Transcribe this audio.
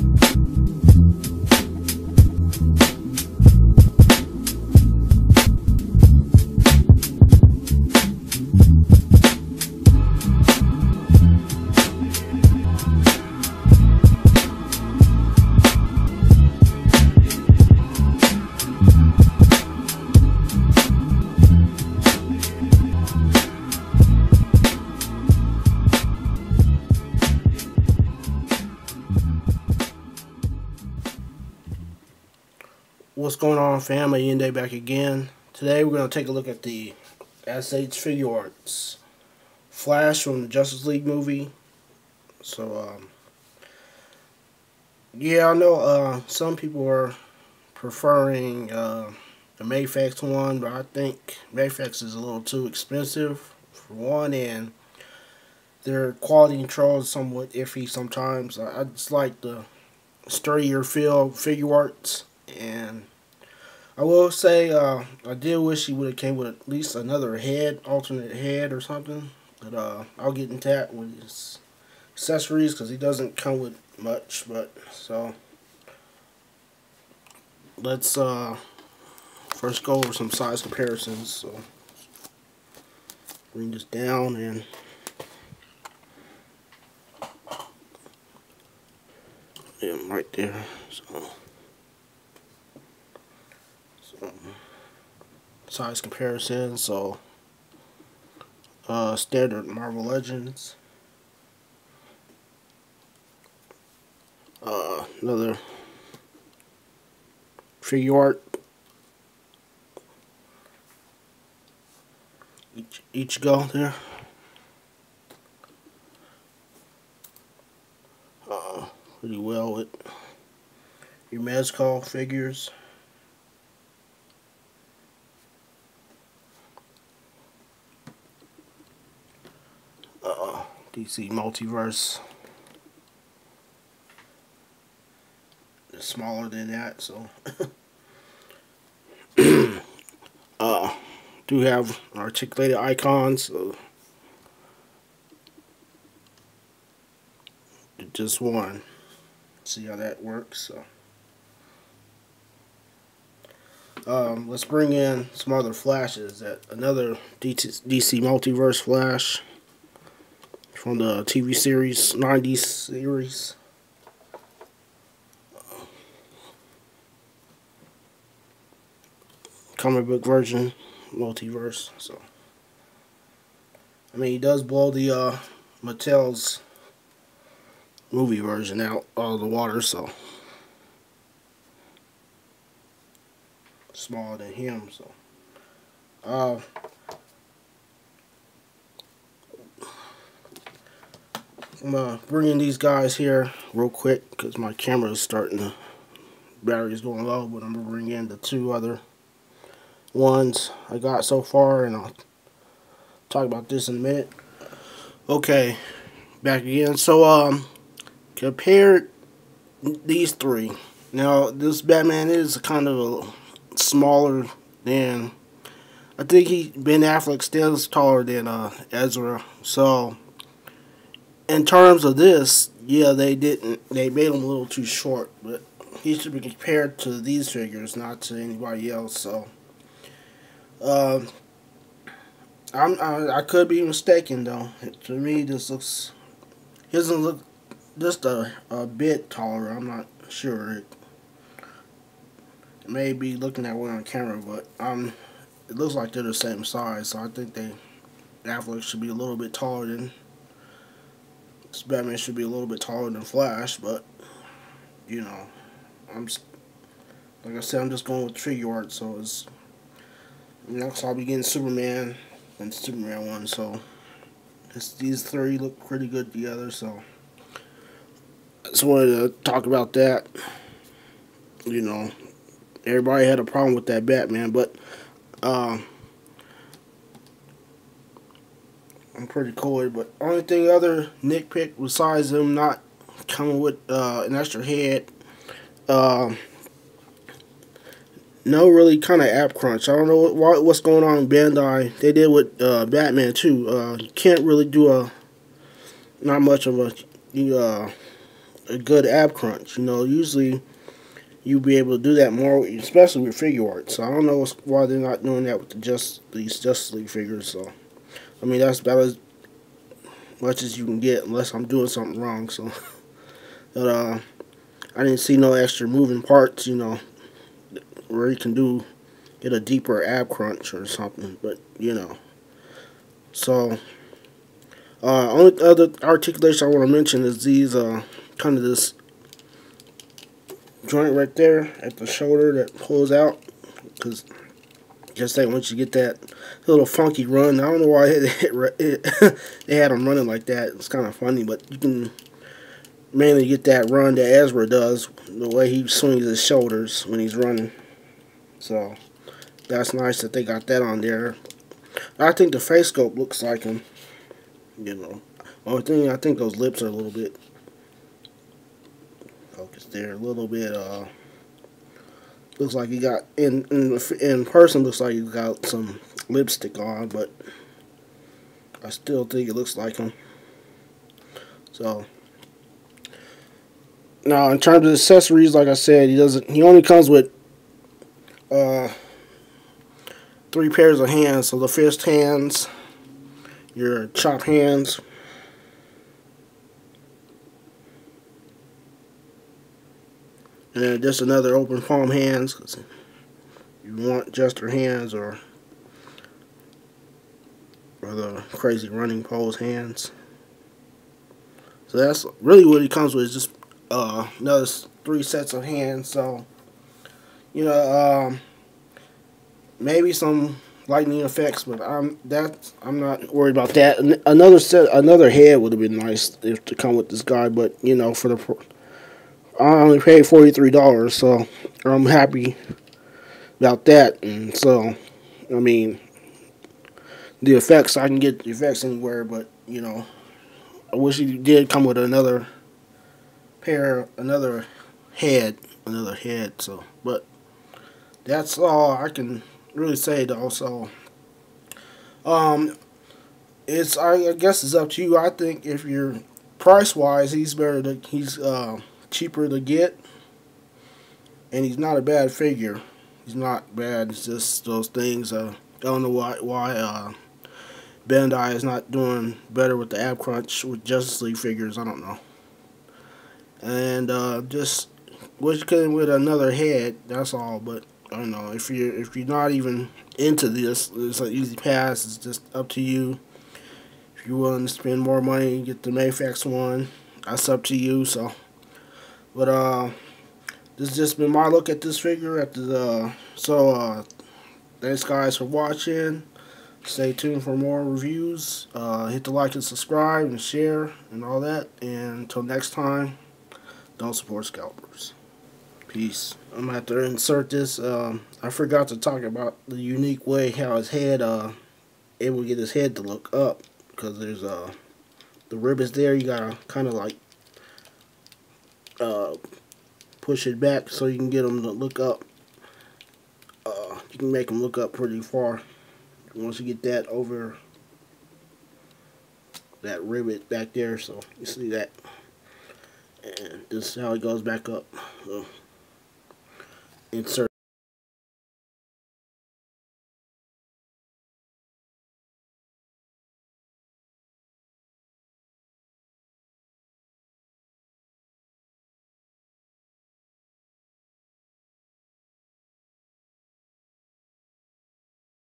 うん。Going on family, Ayindi back again. Today we're going to take a look at the S.H. Figuarts Flash from the Justice League movie. So, um, yeah, I know uh, some people are preferring uh, the Mafex one, but I think Mafex is a little too expensive for one, and their quality control is somewhat iffy sometimes. I, I just like the sturdier feel Figuarts and I will say uh, I did wish he would have came with at least another head, alternate head or something. But uh, I'll get into that with his accessories because he doesn't come with much. But so let's uh, first go over some size comparisons. So bring this down and. Yeah, right there. So. Size comparison. So, uh, standard Marvel Legends. Uh, another Figuart. Each, each go there. Uh, pretty well with your Mezco figures. DC Multiverse. It's smaller than that, so. uh, do have articulated icons, so. Just one. See how that works, so. Um, let's bring in some other flashes. That another DC Multiverse flash from the TV series, 90s series. Comic book version, multiverse. So, I mean, he does blow the uh, Mattel's movie version out of the water, so smaller than him. So, uh, I'm uh, bringing these guys here real quick because my camera is starting to, is going low, but I'm going to bring in the two other ones I got so far, and I'll talk about this in a minute. Okay, back again. So, um, compared these three. Now, this Batman is kind of a smaller than, I think he, Ben Affleck still is taller than uh, Ezra, so in terms of this, yeah, they didn't. They made him a little too short, but he should be compared to these figures, not to anybody else. So, uh, I'm I, I, could be mistaken though. To me, this looks he doesn't look just a a bit taller. I'm not sure. It, it may be looking that way on camera, but um, it looks like they're the same size. So I think they Affleck should be a little bit taller than Batman should be a little bit taller than Flash, but you know, I'm just, like I said, I'm just going with Figuart, so it's next I'll be getting Superman and Superman one. So these three look pretty good together. So I just wanted to talk about that. You know, everybody had a problem with that Batman, but. Uh, I'm pretty cool. But only thing other nitpick besides them not coming with uh, an extra head, uh, no really kind of ab crunch. I don't know what, what's going on Bandai. They did with uh, Batman too. Uh, you can't really do a not much of a uh, a good ab crunch. You know, usually you'll be able to do that more, especially with Figuart. So I don't know why they're not doing that with the just these Justice League figures. So I mean that's about as much as you can get, unless I'm doing something wrong. So, but uh, I didn't see no extra moving parts. You know, where you can do get a deeper ab crunch or something. But you know, so. Uh, only other articulation I want to mention is these, uh, kind of this joint right there at the shoulder that pulls out because just say once you get that little funky run, I don't know why it, it, it, they had them running like that. It's kind of funny, but you can mainly get that run that Ezra does, the way he swings his shoulders when he's running. So that's nice that they got that on there. I think the face sculpt looks like him. You know, only thing I think those lips are a little bit focused there, a little bit. Uh, looks like he got in in in person. Looks like he got some lipstick on, but I still think it looks like him. So now, in terms of accessories, like I said, he doesn't. He only comes with uh, three pairs of hands. So the fist hands your chop hands. And then just another open palm hands. You want gesture hands or, or the crazy running pose hands. So that's really what it comes with. Is just uh, another three sets of hands. So, you know, um, maybe some lightning effects, but I'm that I'm not worried about that. Another set, another head would have been nice if to come with this guy, but you know, for the I only paid forty three dollars, so I'm happy about that. And so, I mean, the effects I can get the effects anywhere, but you know, I wish he did come with another pair, another head, another head. So, but that's all I can really say though. So, um, it's I guess it's up to you. I think if you're price wise, he's better. To, he's uh, cheaper to get, and he's not a bad figure. He's not bad. It's just those things. Uh, I don't know why why uh, Bandai is not doing better with the ab crunch with Justice League figures. I don't know. And uh, just wish could with another head. That's all. But I don't know if you're if you're not even into this, it's an easy pass. It's just up to you. If you're willing to spend more money, and get the Mafex one. That's up to you. So, but uh, this has just been my look at this figure. At the uh, so uh, thanks guys for watching. Stay tuned for more reviews. Uh, hit the like and subscribe and share and all that. And until next time, don't support scalpers. Peace. I'm gonna have to insert this. Um, I forgot to talk about the unique way how his head, uh, able to get his head to look up because there's uh the ribbons there. You gotta kind of like uh push it back so you can get them to look up. Uh, you can make them look up pretty far once you get that over that rivet back there. So you see that, and this is how it goes back up. So insert